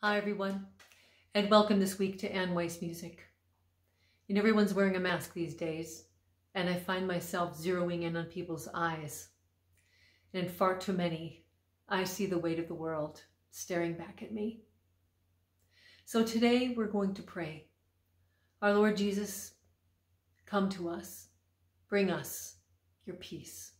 Hi, everyone, and welcome this week to Ann Weiss Music. You know, everyone's wearing a mask these days, and I find myself zeroing in on people's eyes. And far too many, I see the weight of the world staring back at me. So today we're going to pray. Our Lord Jesus, come to us. Bring us your peace.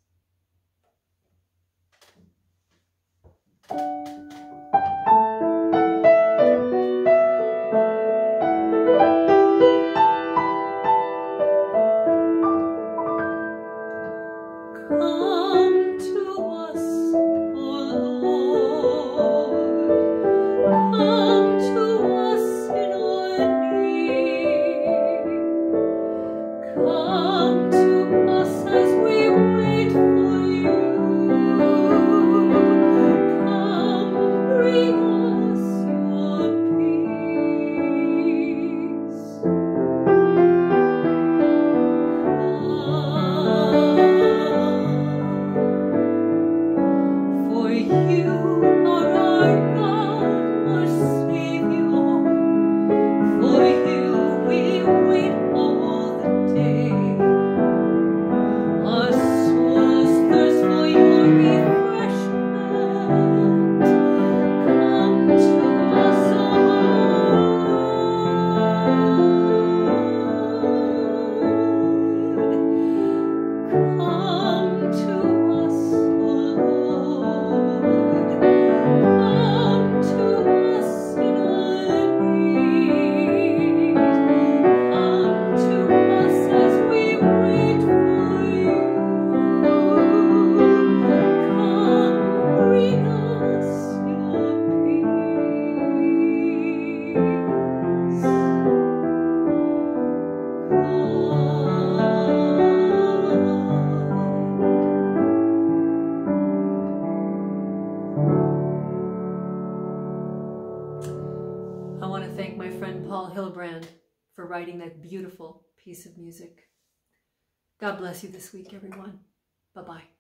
Come I want to thank my friend Paul Hillebrand for writing that beautiful piece of music. God bless you this week, everyone. Bye bye.